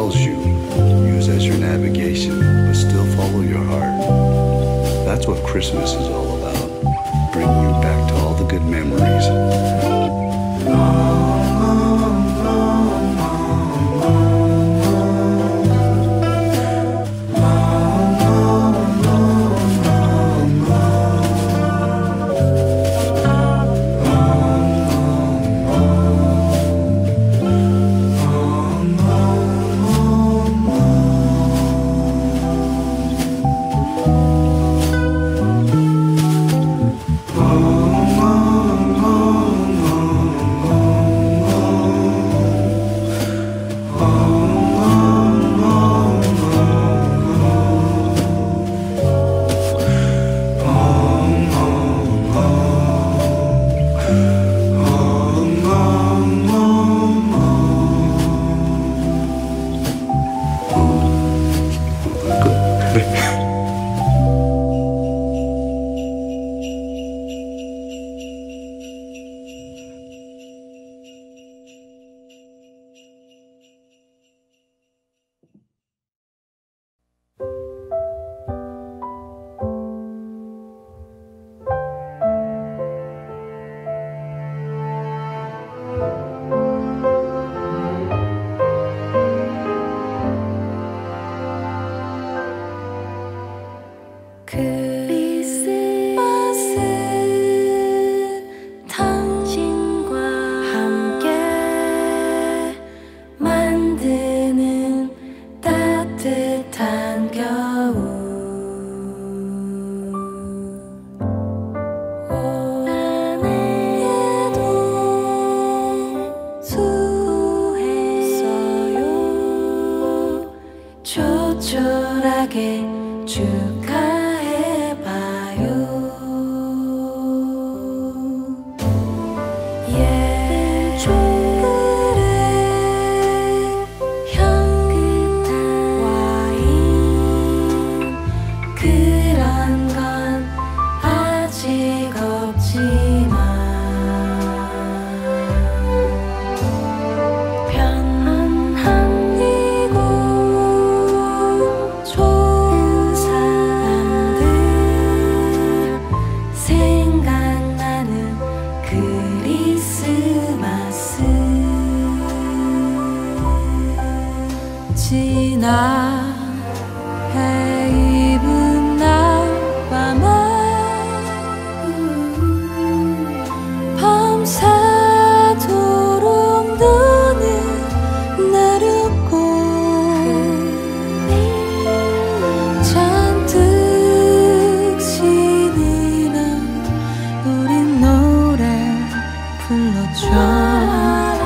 tells you, use as your navigation, but still follow your heart. That's what Christmas is all about. Bring you back to all the good memories. 너처럼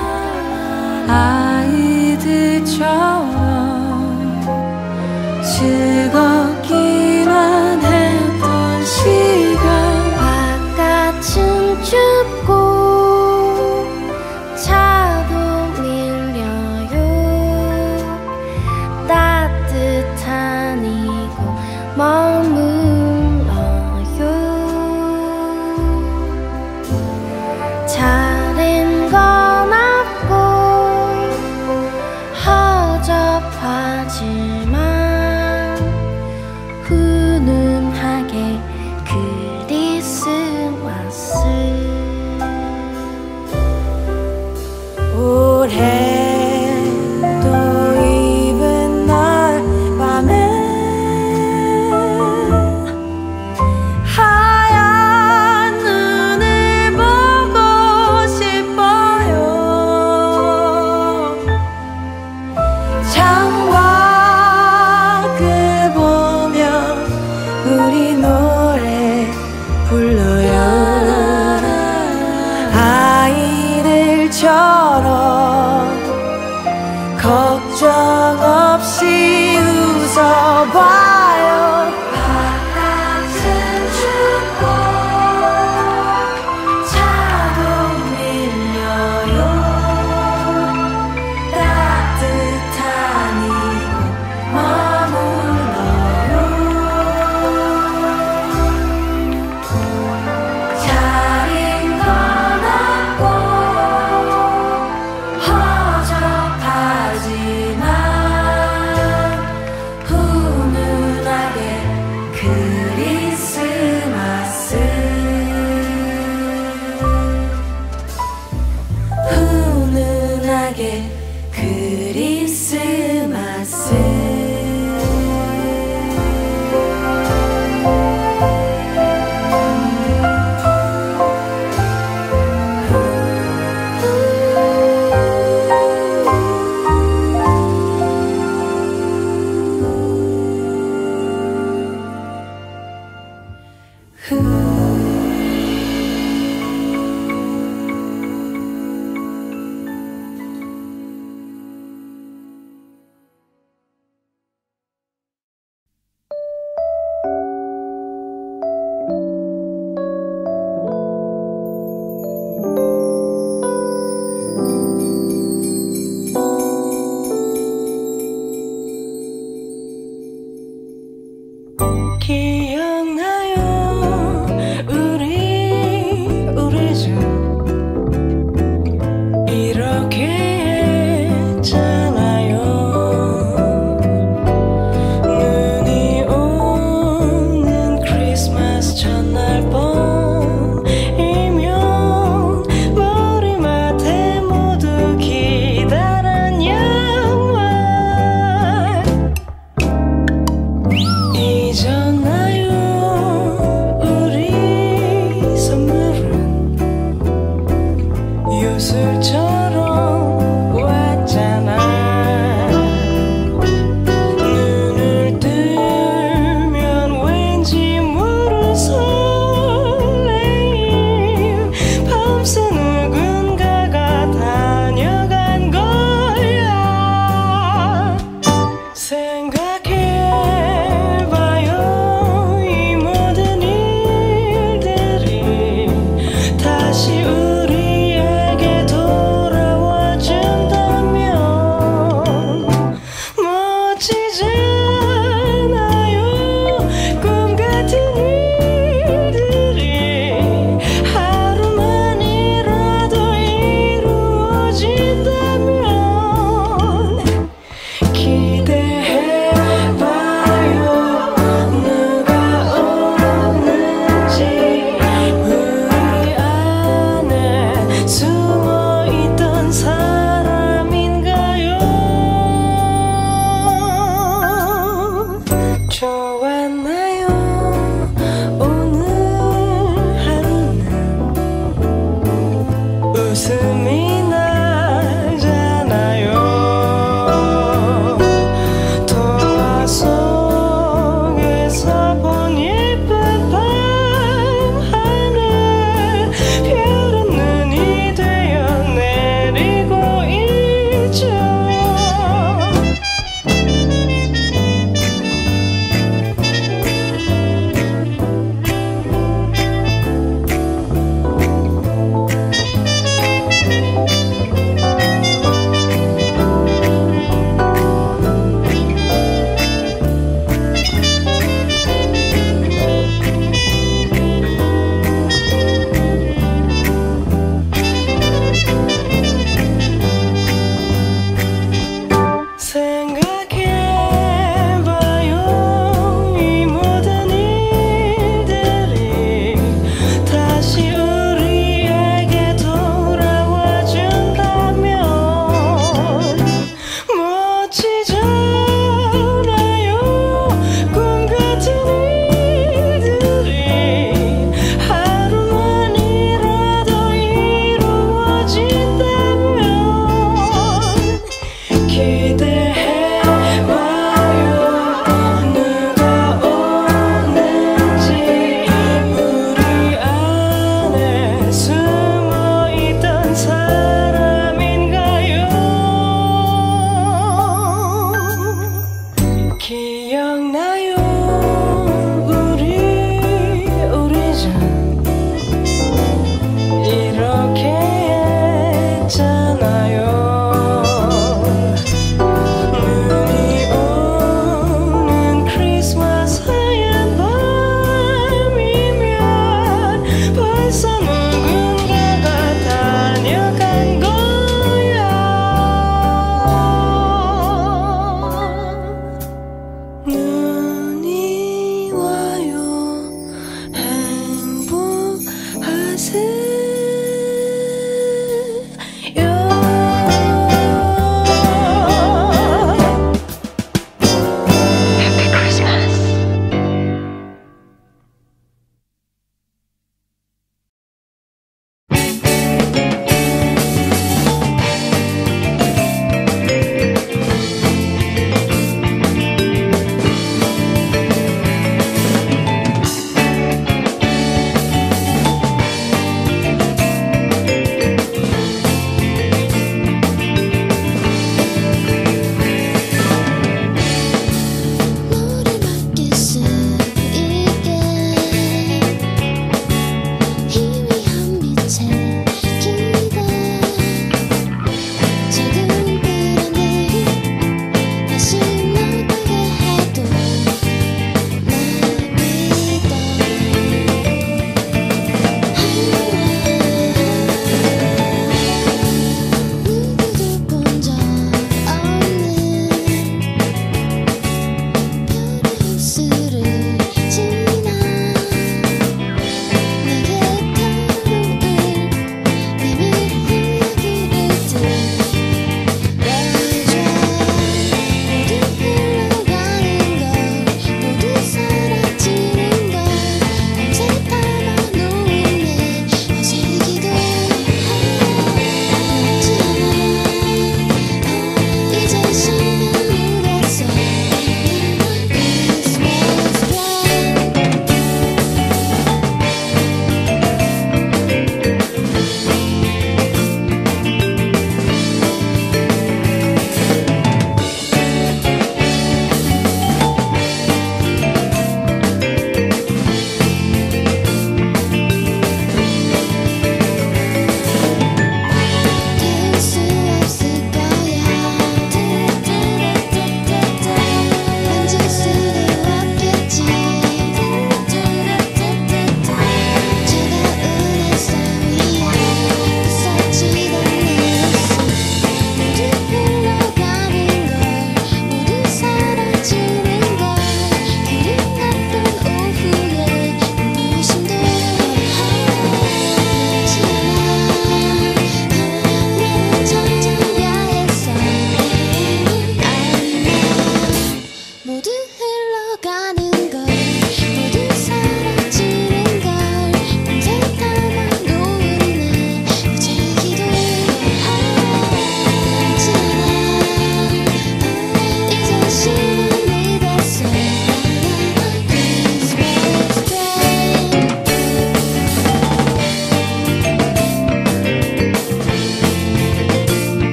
쫓아 날 보.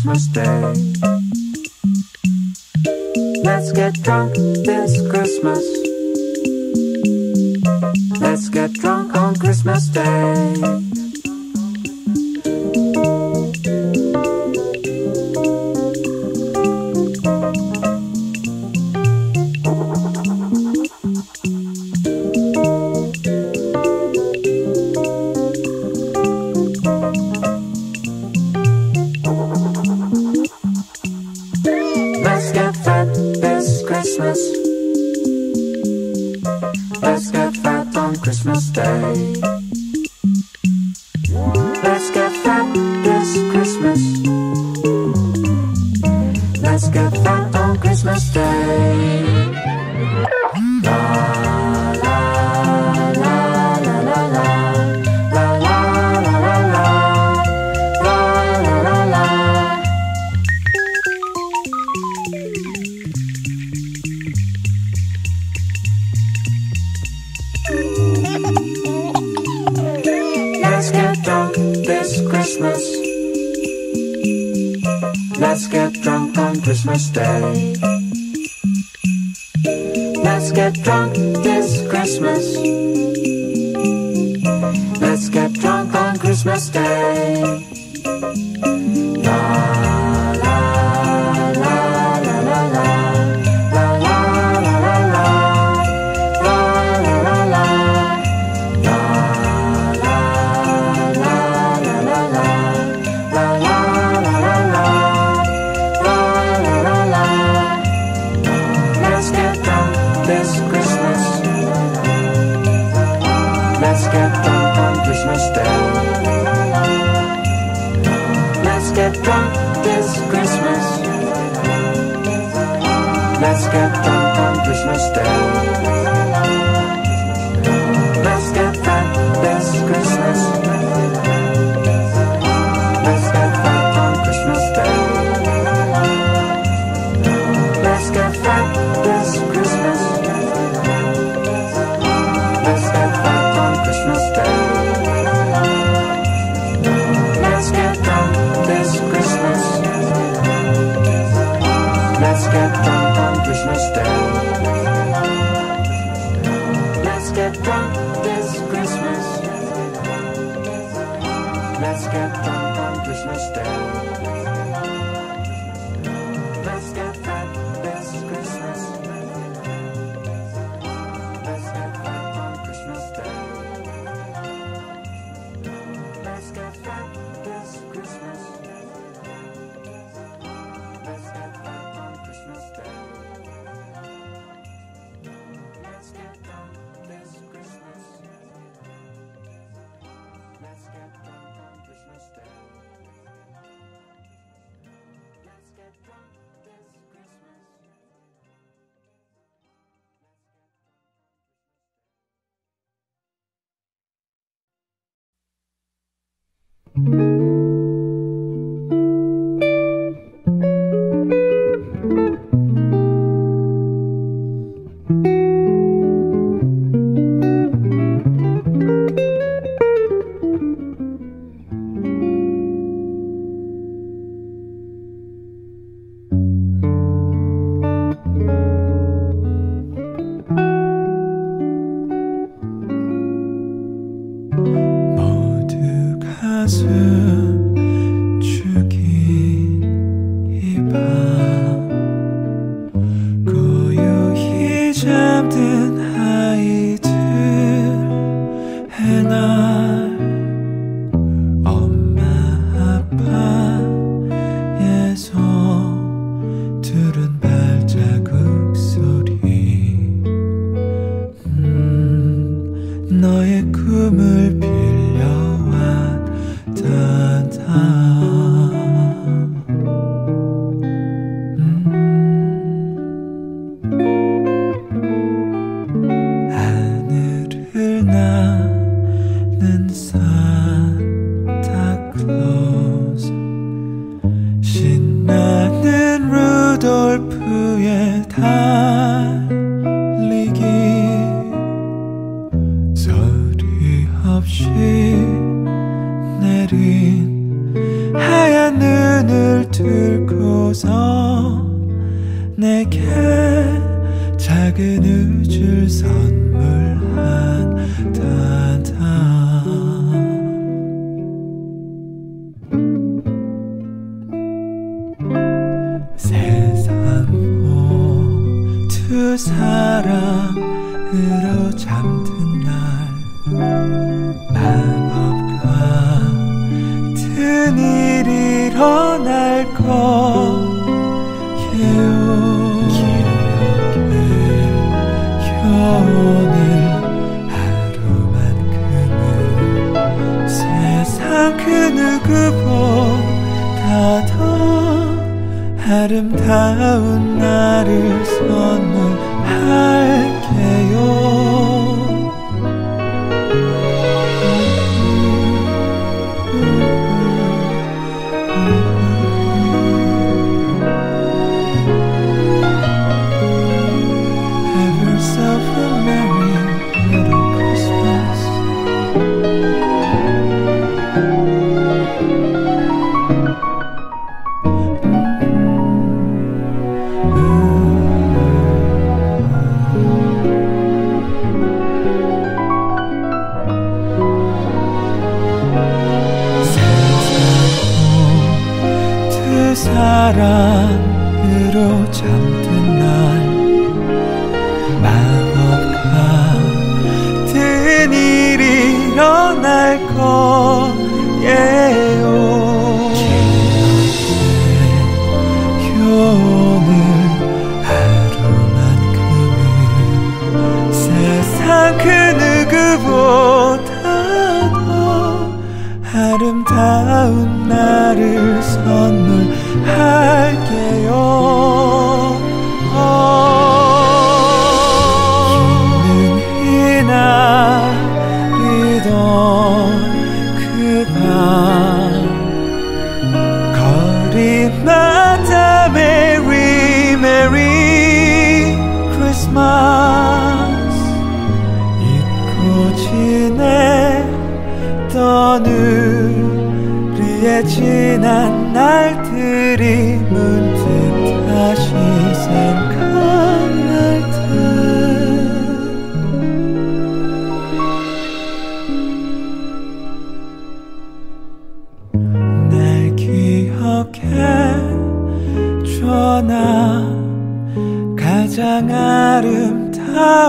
Christmas Day. Let's get drunk this Christmas. Let's get drunk on Christmas Day. Let's get drunk this Christmas. Let's get drunk on Christmas Day. Christmas Day. uh,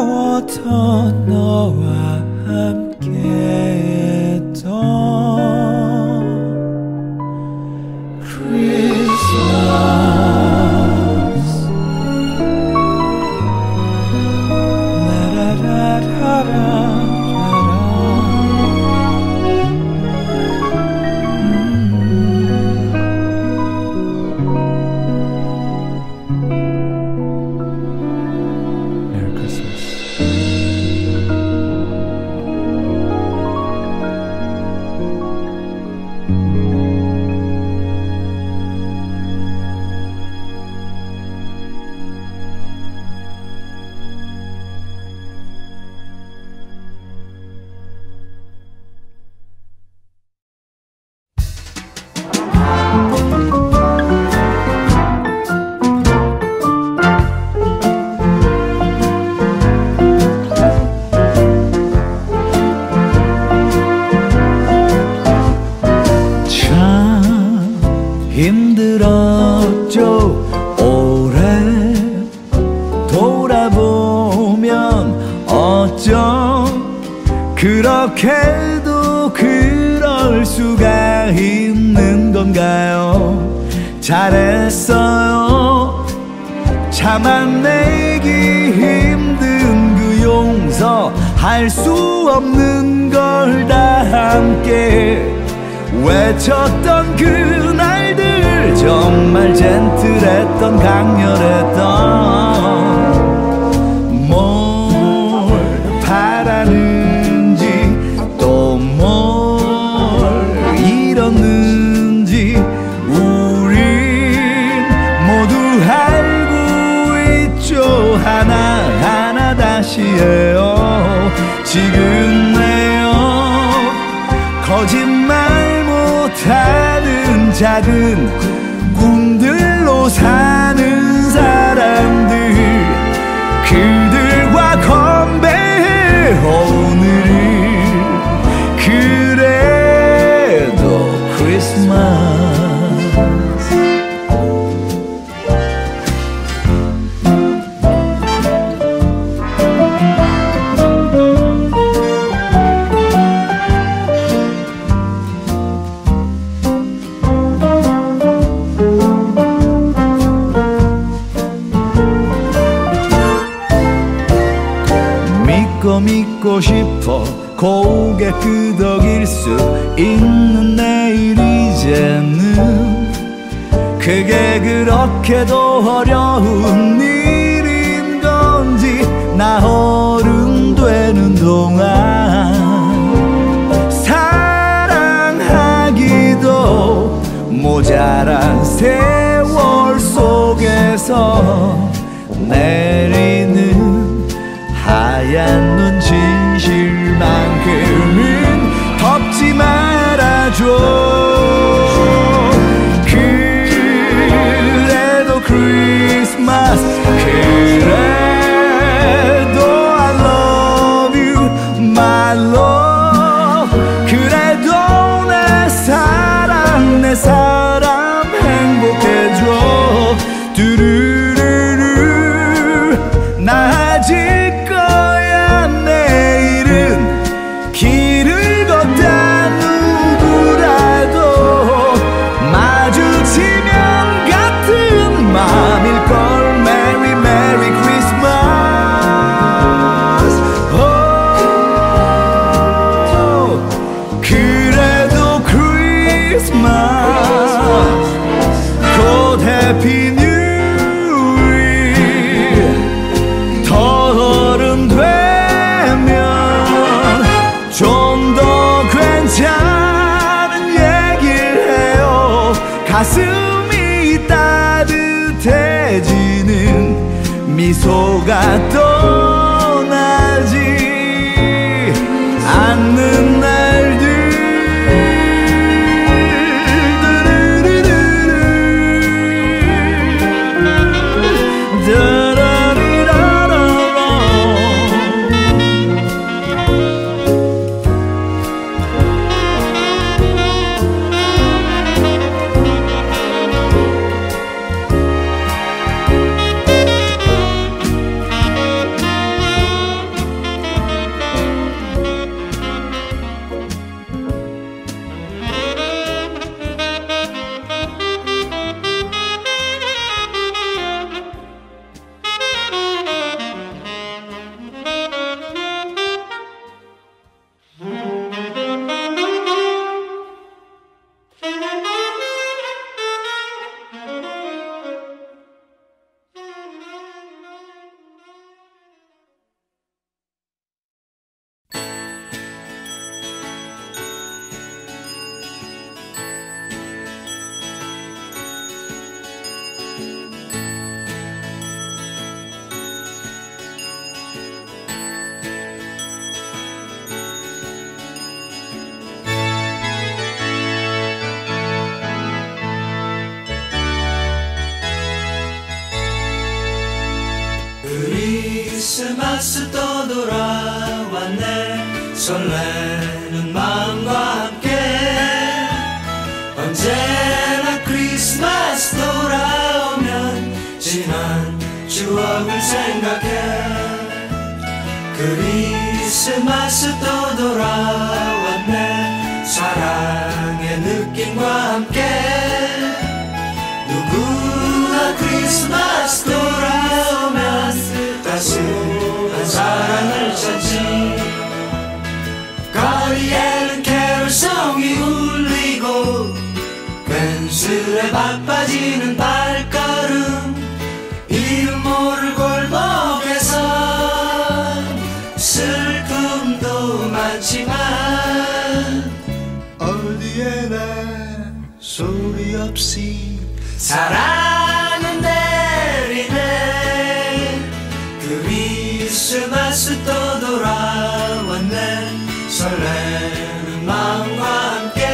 我的 것이에요. 지금 내요. 거짓말 못하는 작은 믿고 싶어. 고개 끄덕일 수 있는 내일 이제는 그게 그렇게도 어려운 일인 건지 나 어른 되는 동안 사랑하기도 모자란 세월 속에서 내 생각해. 크리스마스 또 돌아왔네. 사랑의 느낌과 함께. 누구나 크리스마스 돌아오면 따스한 사랑을 찾지. 거리에는 캐롤송이 울리고 괜스레 바빠지는 발 사랑은 내리네. 그리스마스 또 돌아왔네. 설레는 마음과 함께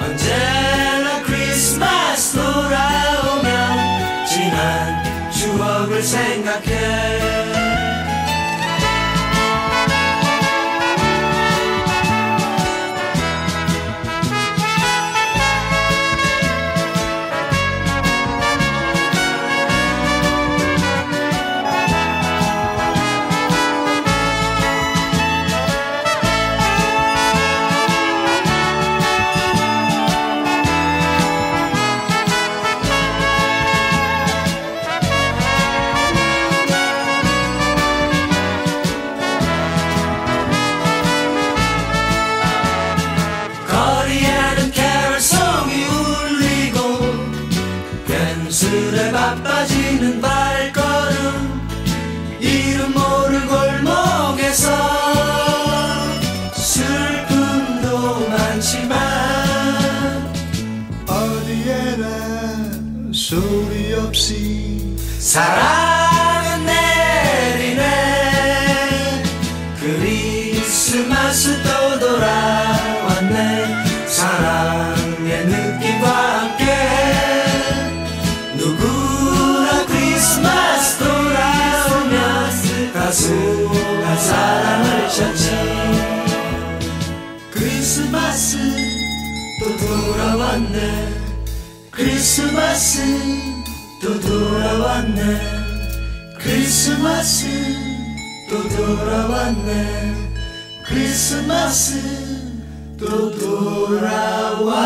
언제나 크리스마스 돌아오면 지난 추억을 생각해. 돌아왔네. 크리스마스 또 돌아왔네. 크리스마스 또 돌아왔네. 크리스마스 또 돌아왔네.